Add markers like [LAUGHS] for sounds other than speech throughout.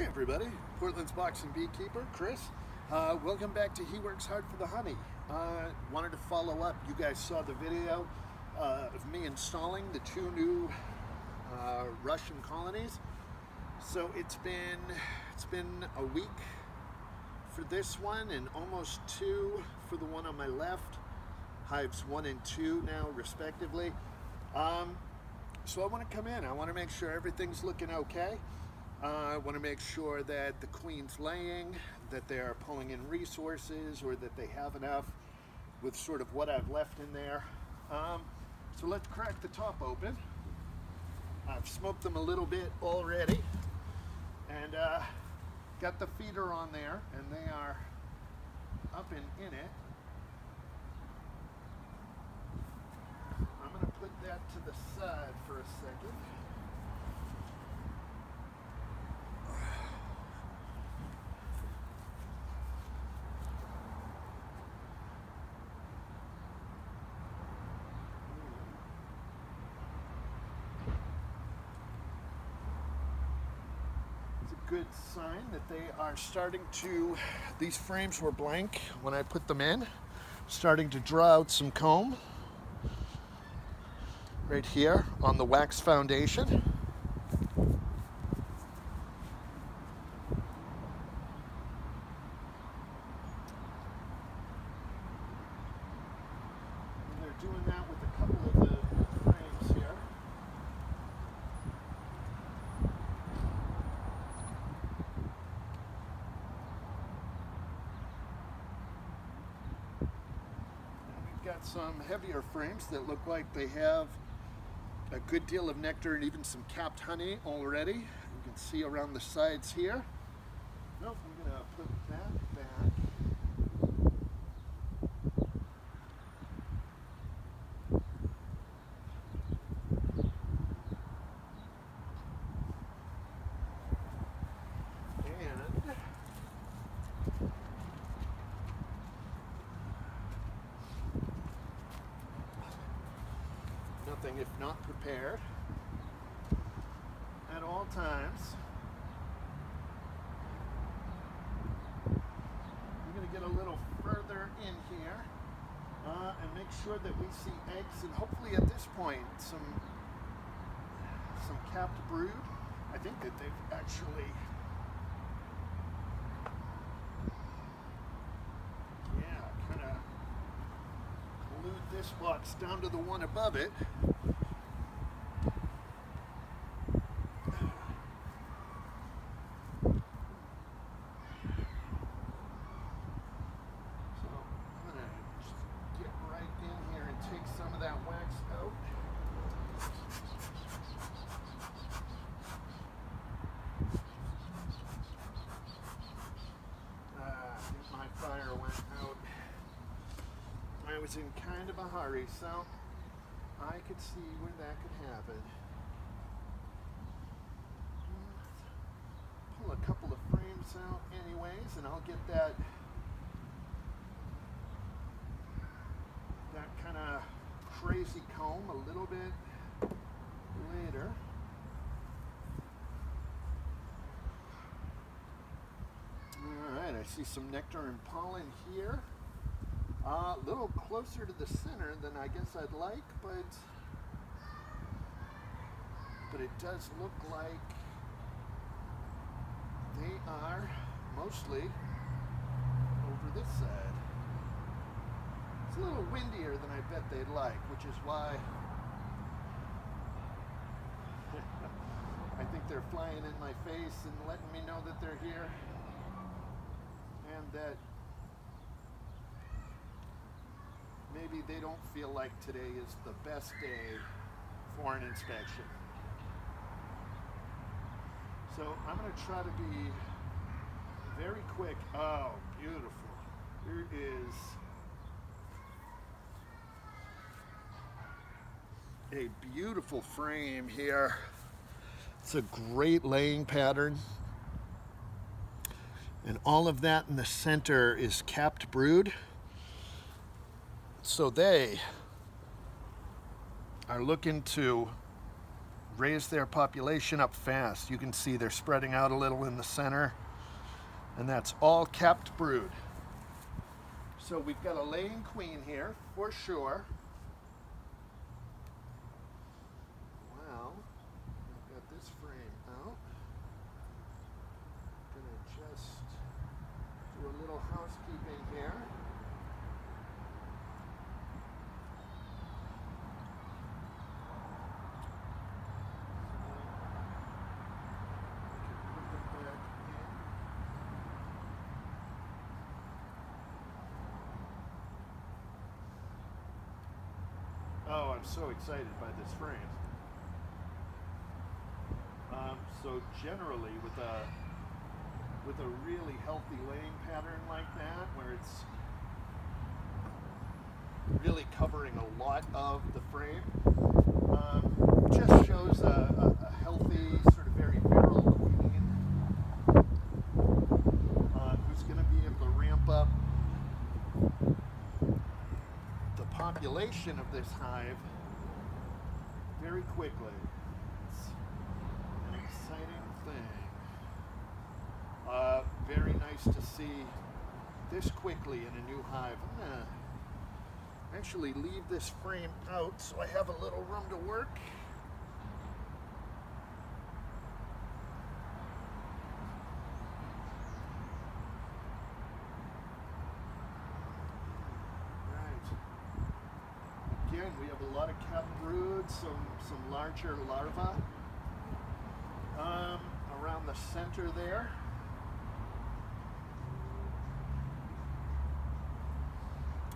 Hey everybody, Portland's boxing beekeeper, Chris. Uh, welcome back to He Works Hard for the Honey. Uh, wanted to follow up. You guys saw the video uh, of me installing the two new uh, Russian colonies. So it's been it's been a week for this one and almost two for the one on my left. Hives one and two now, respectively. Um, so I want to come in. I want to make sure everything's looking okay. Uh, I want to make sure that the queen's laying, that they are pulling in resources, or that they have enough with sort of what I've left in there. Um, so let's crack the top open. I've smoked them a little bit already, and uh, got the feeder on there, and they are up and in it. I'm going to put that to the side for a second. Good sign that they are starting to, these frames were blank when I put them in, starting to draw out some comb right here on the wax foundation. And they're doing that with a couple of the frames here. We've got some heavier frames that look like they have a good deal of nectar and even some capped honey already. You can see around the sides here. Nope, I'm gonna put that back. And nothing if not prepared at all times. I'm going to get a little further in here uh, and make sure that we see eggs and hopefully at this point some some capped brood. I think that they've actually yeah, kind of glued this box down to the one above it. So I'm gonna just get right in here and take some of that wax out. Ah, I think my fire went out. I was in kind of a hurry, so I could see where that could happen. Pull a couple of frames out anyways, and I'll get that that kind of crazy comb a little bit later. All right, I see some nectar and pollen here. Uh, a little closer to the center than I guess I'd like, but but it does look like they are mostly over this side. It's a little windier than I bet they'd like, which is why [LAUGHS] I think they're flying in my face and letting me know that they're here and that maybe they don't feel like today is the best day for an inspection. So I'm going to try to be very quick. Oh, beautiful. Here is a beautiful frame here. It's a great laying pattern. And all of that in the center is capped brood. So they are looking to raise their population up fast. You can see they're spreading out a little in the center. And that's all capped brood. So we've got a laying queen here, for sure. Wow. I've got this frame out. Gonna just do a little housekeeping here. Oh, I'm so excited by this frame. Um, so generally, with a with a really healthy laying pattern like that, where it's really covering a lot of the frame, um, just shows a, a, a, healthy, sort of very virile queen uh, who's going to be able to ramp up the population of this hive very quickly. It's an exciting thing. Uh, very nice to see this quickly in a new hive. I'm gonna actually leave this frame out so I have a little room to work. again, we have a lot of capped brood, some, some larger larvae um, around the center there.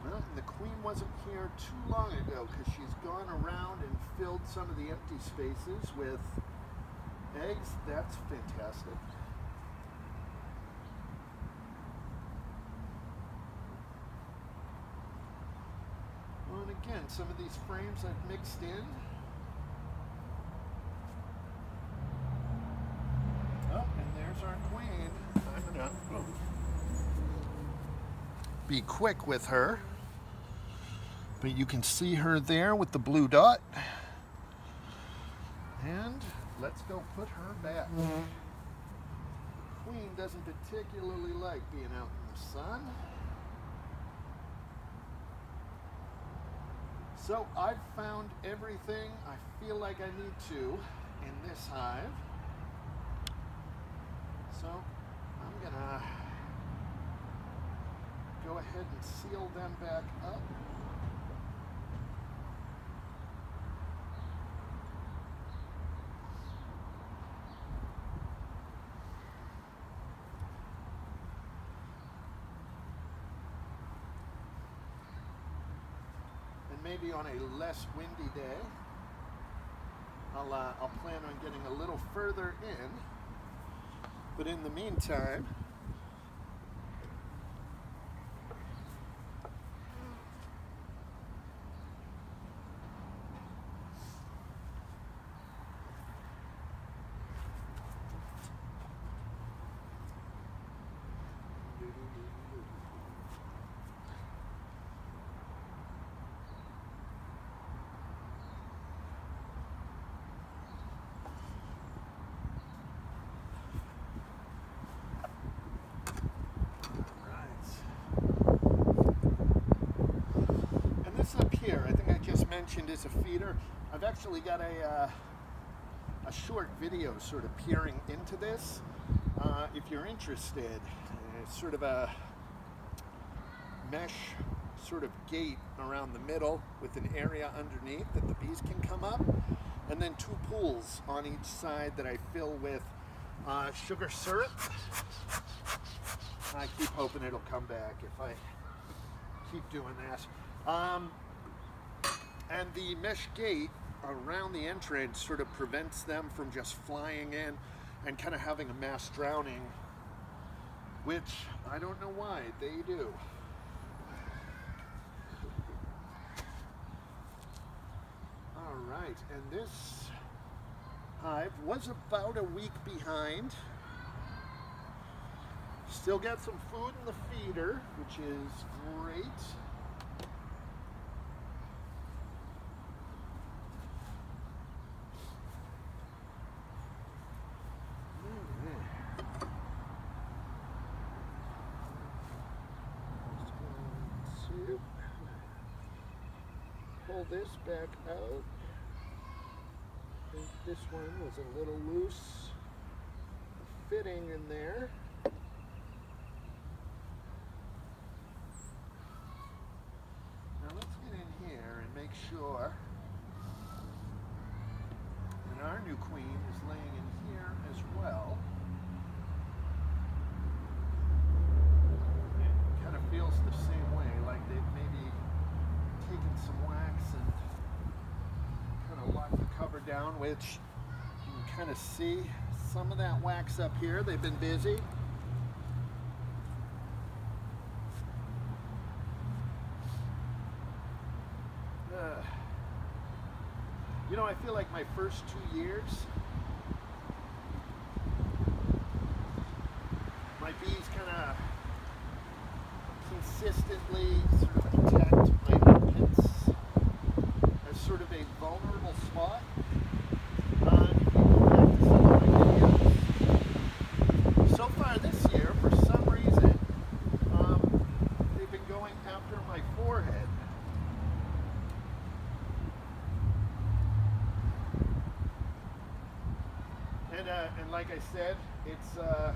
Well, the queen wasn't here too long ago because she's gone around and filled some of the empty spaces with eggs. That's fantastic. and again, some of these frames I've mixed in. Oh, and there's our queen. Gonna be quick with her. But you can see her there with the blue dot. And let's go put her back. Mm -hmm. Queen doesn't particularly like being out in the sun. So I've found everything I feel like I need to in this hive. So I'm gonna go ahead and seal them back up. Maybe on a less windy day, I'll, uh, I'll plan on getting a little further in. But in the meantime, mentioned is a feeder. I've actually got a, uh, a short video sort of peering into this. Uh, if you're interested, it's sort of a mesh sort of gate around the middle with an area underneath that the bees can come up and then two pools on each side that I fill with uh, sugar syrup. I keep hoping it'll come back if I keep doing that. Um, and the mesh gate around the entrance sort of prevents them from just flying in and kind of having a mass drowning, which I don't know why they do. All right, and this hive was about a week behind. Still got some food in the feeder, which is great. pull this back out. I think this one was a little loose fitting in there. Now let's get in here and make sure that our new queen is laying in here as well. It kind of feels the same way, like they've maybe taken some wax and kind of locked the cover down, which you can kind of see some of that wax up here. They've been busy. Uh, you know, I feel like my first two years, my bees kind of consistently sort of detect my armpits as sort of a vulnerable spot. Uh, if you go back to some of my videos, so far this year, for some reason, um, they've been going after my forehead. And, uh, and like I said, it's uh,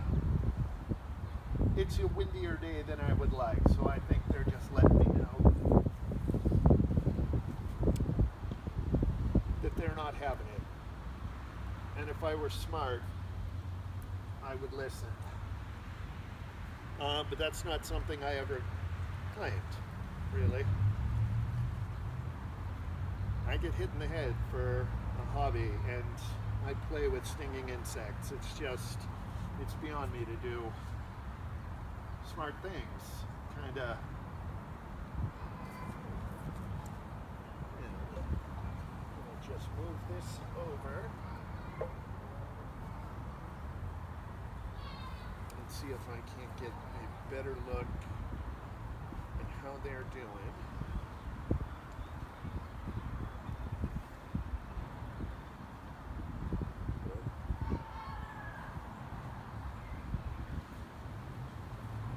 it's a windier day than I would like, so I think they're just letting me know that they're not having it. And if I were smart, I would listen. Uh, but that's not something I ever claimed, really. I get hit in the head for a hobby and I play with stinging insects. It's just, it's beyond me to do smart things. Kind of. Just move this over. And see if I can't get a better look at how they're doing.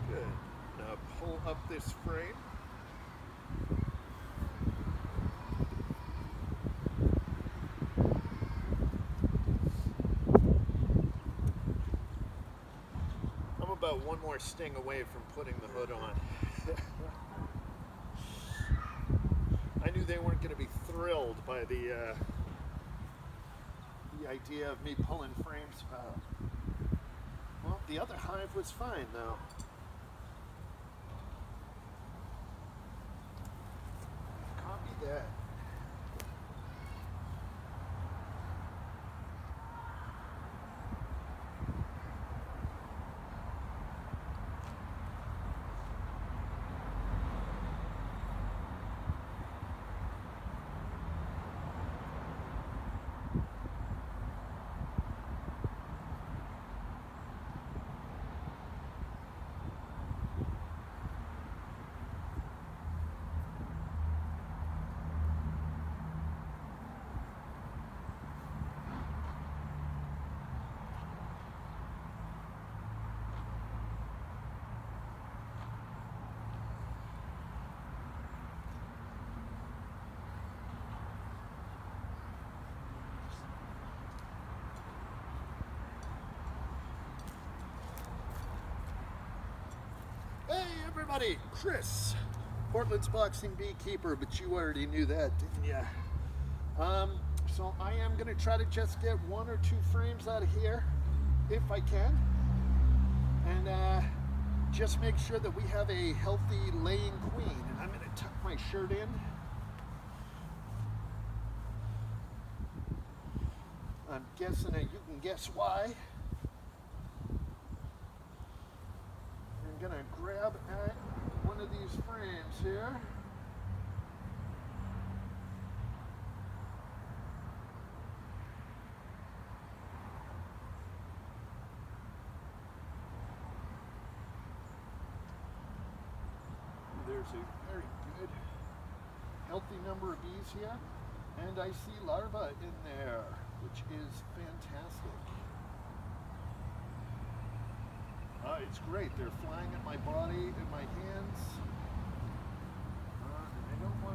Good. Now pull up this frame. I'm about one more sting away from putting the hood on. [LAUGHS] I knew they weren't going to be thrilled by the uh, the idea of me pulling frames out. Well, the other hive was fine though. Copy that. Hey everybody, Chris, Portland's boxing beekeeper, but you already knew that, didn't ya? Um, so I am gonna try to just get one or two frames out of here, if I can, and uh, just make sure that we have a healthy laying queen. And I'm gonna tuck my shirt in. I'm guessing that you can guess why. I'm gonna grab at one of these frames here. There's a very good, healthy number of bees here. And I see larvae in there, which is fantastic. Uh, it's great. They're flying at my body and my hands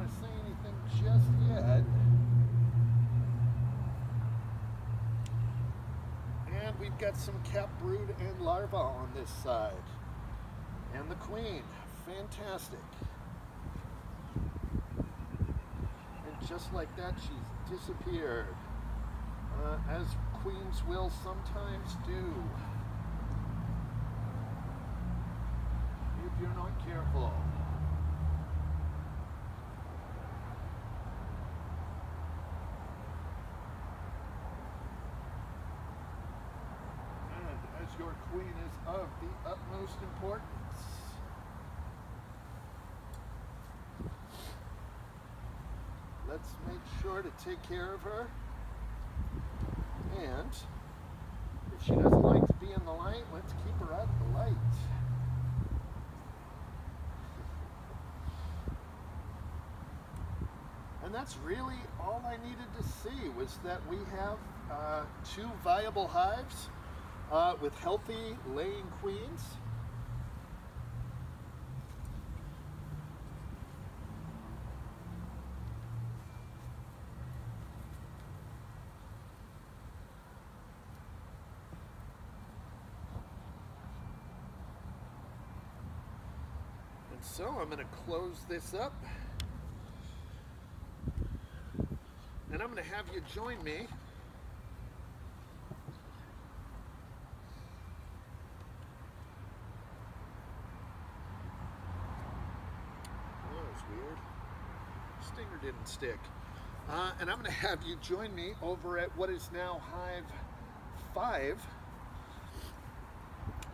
to say anything just yet. And we've got some cap brood and larva on this side. And the queen, fantastic. And just like that, she's disappeared, uh, as queens will sometimes do. If you're not careful. Importance. Let's make sure to take care of her. And if she doesn't like to be in the light, let's keep her out of the light. And that's really all I needed to see was that we have uh, two viable hives uh, with healthy laying queens. I'm going to close this up. And I'm going to have you join me stinger didn't stick. Uh, and I'm going to have you join me over at what is now Hive 5,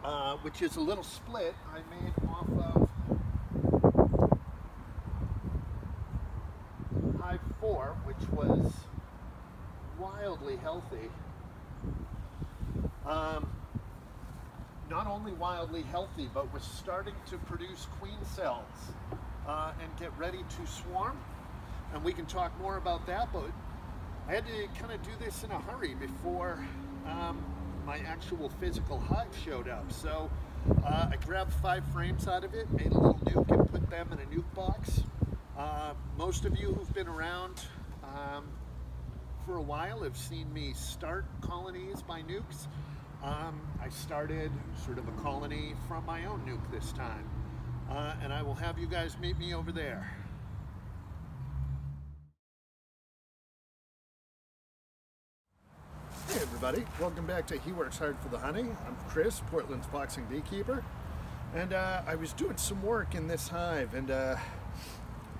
uh, which is a little split I made off of Hive 4, which was healthy. Um, not only wildly healthy, but was starting to produce queen cells uh, and get ready to swarm and we can talk more about that, but I had to kind of do this in a hurry before um, my actual physical hive showed up. So uh, I grabbed five frames out of it, made a little nuc and put them in a nuc box. Uh, most of you who've been around um, for a while have seen me start colonies by nucs. Um, I started sort of a colony from my own nuc this time. Uh, and I will have you guys meet me over there. Hey everybody, welcome back to He Works Hard for the Honey. I'm Chris, Portland's boxing beekeeper. And uh, I was doing some work in this hive and uh,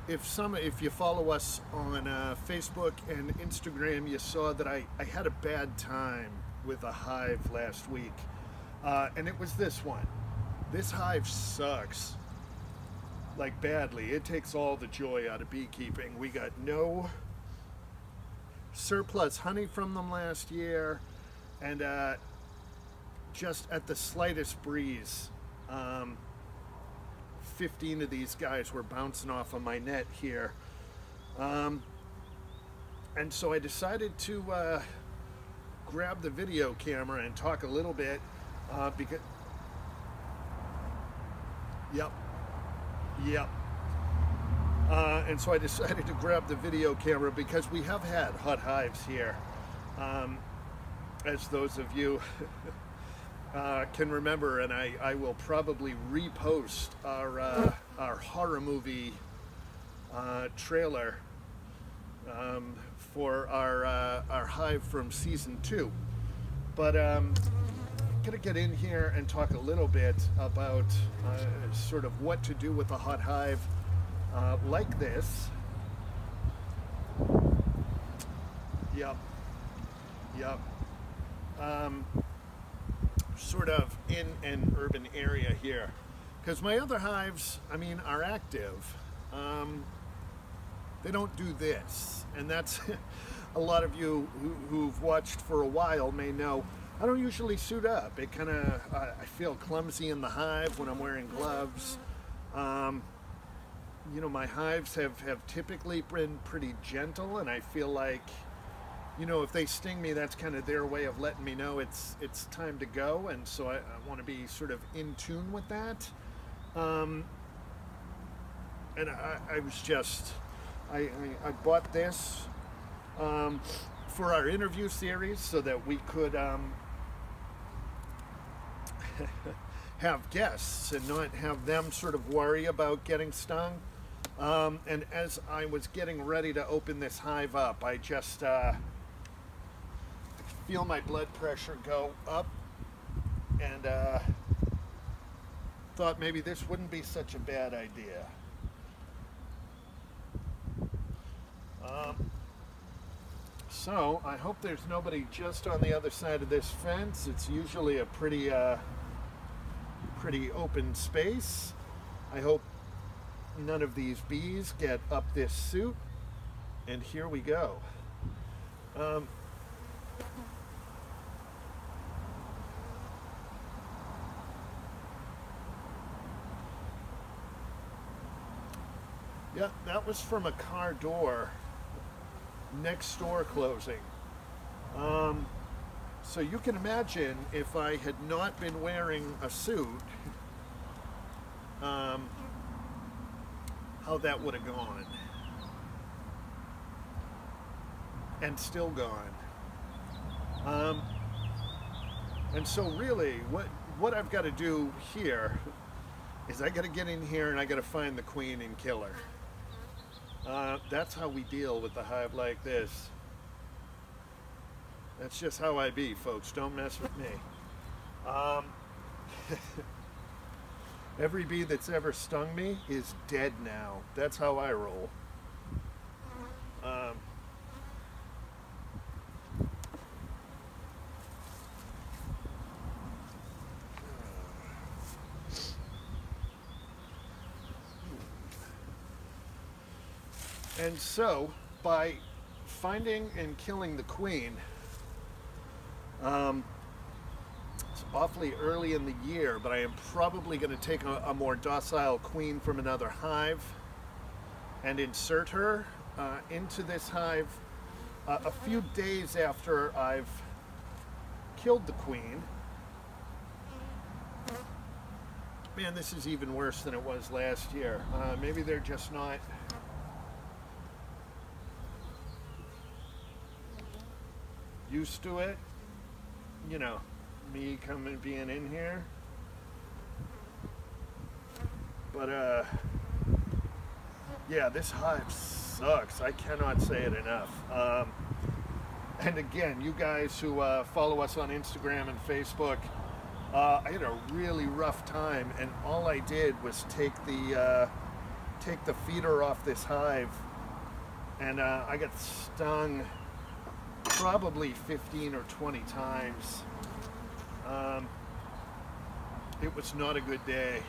if some if you follow us on uh, Facebook and Instagram, you saw that I, I had a bad time with a hive last week. Uh, and it was this one. This hive sucks. Like badly. It takes all the joy out of beekeeping. We got no surplus honey from them last year and uh, just at the slightest breeze um, 15 of these guys were bouncing off of my net here um, and so I decided to uh, grab the video camera and talk a little bit uh, because yep yep uh, and so I decided to grab the video camera because we have had hot hives here. Um, as those of you [LAUGHS] uh, can remember, and I, I will probably repost our, uh, our horror movie uh, trailer um, for our, uh, our hive from season two. But um, I'm gonna get in here and talk a little bit about uh, sort of what to do with a hot hive uh, like this. Yep. Yep. Um, sort of in an urban area here. Because my other hives, I mean, are active. Um, they don't do this. And that's [LAUGHS] a lot of you who, who've watched for a while may know I don't usually suit up. It kind of, I feel clumsy in the hive when I'm wearing gloves. Um, you know, my hives have, have typically been pretty gentle and I feel like, you know, if they sting me, that's kind of their way of letting me know it's it's time to go. And so I, I want to be sort of in tune with that. Um, and I, I was just, I, I, I bought this um, for our interview series so that we could um, [LAUGHS] have guests and not have them sort of worry about getting stung. Um, and as I was getting ready to open this hive up, I just uh, feel my blood pressure go up and uh, thought maybe this wouldn't be such a bad idea. Um, so I hope there's nobody just on the other side of this fence. It's usually a pretty, uh, pretty open space. I hope none of these bees get up this suit. And here we go. Um, yeah, that was from a car door next door closing. Um, so you can imagine if I had not been wearing a suit, um, how that would have gone. And still gone. Um, and so really, what, what I've got to do here is I got to get in here and I got to find the queen and kill her. Uh, that's how we deal with the hive like this. That's just how I be, folks. Don't mess with me. Um, [LAUGHS] every bee that's ever stung me is dead now. That's how I roll. And so, by finding and killing the queen, um, it's awfully early in the year, but I am probably going to take a, a, more docile queen from another hive and insert her uh, into this hive uh, a few days after I've killed the queen. Man, this is even worse than it was last year. Uh, maybe they're just not used to it. You know, me coming being in here. But uh yeah, this hive sucks. I cannot say it enough. Um, and again, you guys who uh, follow us on Instagram and Facebook, uh, I had a really rough time, and all I did was take the uh, take the feeder off this hive, and uh, I got stung probably 15 or 20 times. Um, it was not a good day.